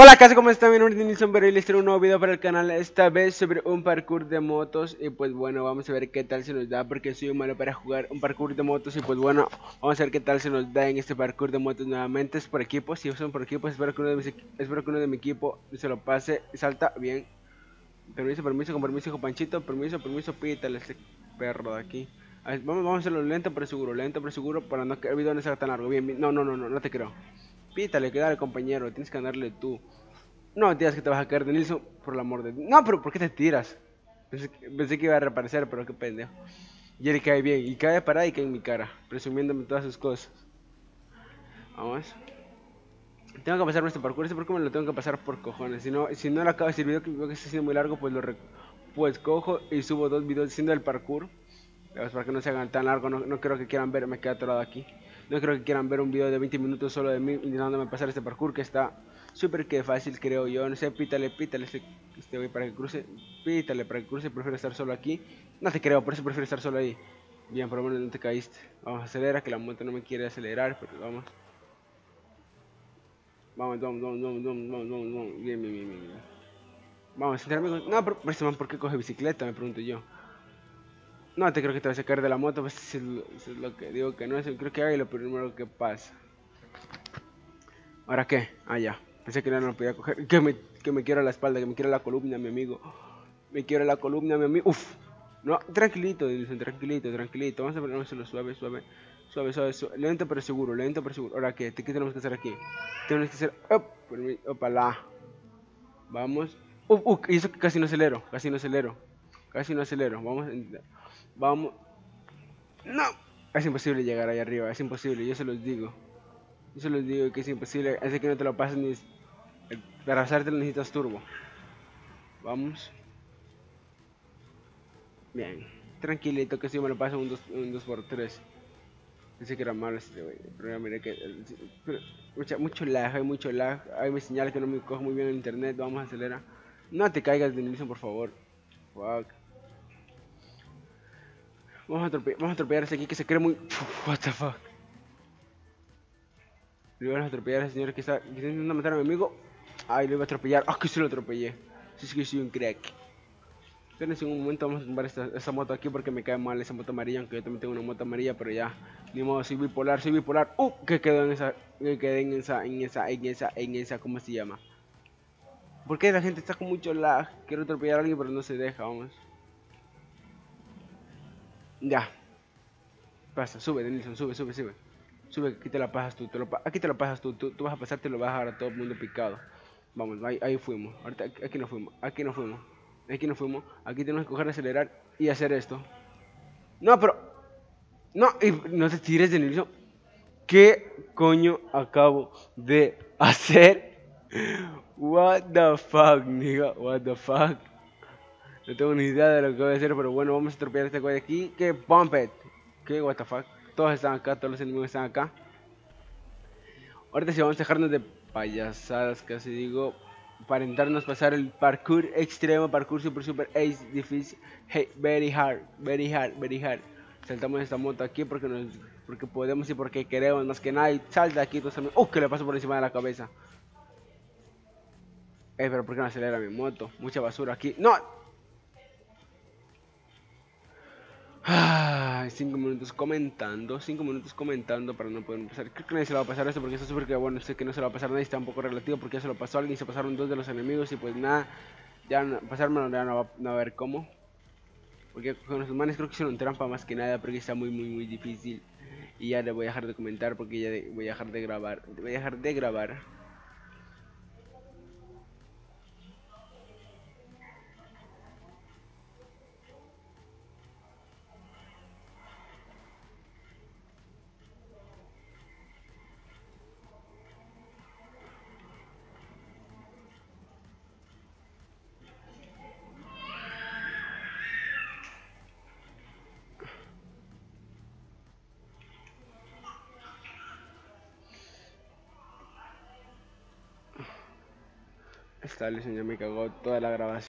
Hola, casa, ¿cómo están? Mi nombre es Nilson Pero y les un nuevo video para el canal. Esta vez sobre un parkour de motos. Y pues bueno, vamos a ver qué tal se nos da Porque soy malo para jugar un parkour de motos. Y pues bueno, vamos a ver qué tal se nos da en este parkour de motos nuevamente. Es por equipo, si son por equipo Espero que uno de, mis, espero que uno de mi equipo se lo pase Salta, bien. Permiso, permiso, con permiso, hijo Panchito. Permiso, permiso, pítale este perro de aquí. Vamos, vamos a hacerlo lento pero seguro Lento pero seguro para no que el video no sea tan largo. Bien, no, no, no, no, no te creo Pítale, que dale compañero, tienes que ganarle tú. No digas que te vas a caer de Nilsson, por el amor de No, pero ¿por qué te tiras? Pensé, que iba a reaparecer, pero qué pendejo. Y él cae bien, y cae para y cae en mi cara, presumiéndome todas sus cosas. Vamos. Tengo que pasar por este parkour, este parkour me lo tengo que pasar por cojones. Si no, si no lo acabo, si el video que, que está siendo muy largo, pues lo pues cojo y subo dos videos diciendo el parkour. Para que no se hagan tan largo, no, no creo que quieran ver, me quedo atorado aquí. No creo que quieran ver un video de 20 minutos solo de mí intentándome pasar este parkour que está súper que fácil creo yo. No sé, pítale, pítale este, este güey para que cruce. Pítale para que cruce, prefiero estar solo aquí. No te creo, por eso prefiero estar solo ahí. Bien, por lo menos no te caíste. Vamos, a acelerar, que la moto no me quiere acelerar, pero vamos. Vamos, vamos, vamos, vamos, vamos, vamos, vamos, Bien, bien, bien, bien. Vamos, amigos. No, pero, este man, ¿por qué coge bicicleta? Me pregunto yo. No te creo que te vas a caer de la moto, pues es lo, que digo que no es. Creo que haga lo primero que pasa. ¿Ahora qué? Ah, ya. Pensé que no lo podía coger. Que me, que me quiera la espalda, que me quiera la columna, mi amigo. Me quiera la columna, mi amigo. Uf. No, tranquilito, dicen, tranquilito, tranquilito. Vamos a ponerlo suave, suave. Suave, suave, suave. Lento pero seguro, lento pero seguro. Ahora qué, ¿qué tenemos que hacer aquí? Tenemos que hacer. Op, opala. Vamos. Uf, uf, y eso que casi no acelero, casi no acelero. Casi no acelero. Vamos. Vamos. No. Es imposible llegar ahí arriba. Es imposible. Yo se los digo. Yo se los digo que es imposible. Así que no te lo pases ni... Para pasarte necesitas turbo. Vamos. Bien. Tranquilito que si me lo paso un 2x3. Pensé que era malo este wey. Pero ya miré que... Mucho, mucho lag, hay mucho lag. Hay me señales que no me cojo muy bien el internet. Vamos a acelerar. No te caigas de inicio, por favor. Fuck. Vamos a, atropellar, vamos a atropellar a ese aquí que se cree muy... What the fuck. Le vamos a atropellar a ese señor que está, que está intentando matar a mi amigo. Ay, lo iba a atropellar. Ah, que se lo atropellé. Sí, es que soy un crack. Espérense un momento, vamos a tumbar esta, moto aquí porque me cae mal esa moto amarilla, aunque yo también tengo una moto amarilla, pero ya, ni modo, soy bipolar, soy bipolar. Uh, que quedó en esa, que quedé en esa, en esa, en esa, en esa, ¿cómo se llama? Porque la gente está con mucho lag? Quiero atropellar a alguien, pero no se deja, vamos. Ya. Pasa, sube, Denilson, sube, sube, sube. Sube, aquí te la pasas tú, aquí te lo pasas tú, tú, vas a pasar, te lo vas a dar a todo el mundo picado. Vamos, ahí, ahí fuimos. Ahorita aquí nos fuimos, aquí nos fuimos. Aquí nos fuimos. Aquí tenemos que coger, acelerar y hacer esto. No, pero... No, y no te tires de Nilsson. ¿Qué coño acabo de hacer? What the fuck, nigga, what the fuck. No tengo ni idea de lo que voy a hacer, pero bueno, vamos a atropellar a este güey aquí. Que bump it. Que what the fuck. Todos están acá, todos los enemigos están acá. Ahorita sí vamos a dejarnos de payasadas, casi digo. Para intentarnos pasar el parkour extremo, parkour super super ace, difícil. Hey, very hard, very hard, very hard. Saltamos esta moto aquí porque nos, porque podemos y porque queremos más que nada. Salta aquí, todos también. ¡Uh! Que le paso por encima de la cabeza. Eh, pero ¿por qué no acelera mi moto? Mucha basura aquí. ¡No! 5 minutos comentando, 5 minutos comentando para no poder pasar. Creo que nadie se lo va a pasar esto porque está súper que bueno, sé que no se lo va a pasar nadie, está un poco relativo porque ya se lo pasó a alguien, se pasaron dos de los enemigos y pues nada, ya no, pasármelo ya no va, no va, a ver cómo. Porque con los humanos creo que hicieron trampa más que nada porque está muy muy muy difícil. Y ya le voy a dejar de comentar porque ya voy a dejar de grabar, voy a dejar de grabar. Esta ya me cagó toda la grabación.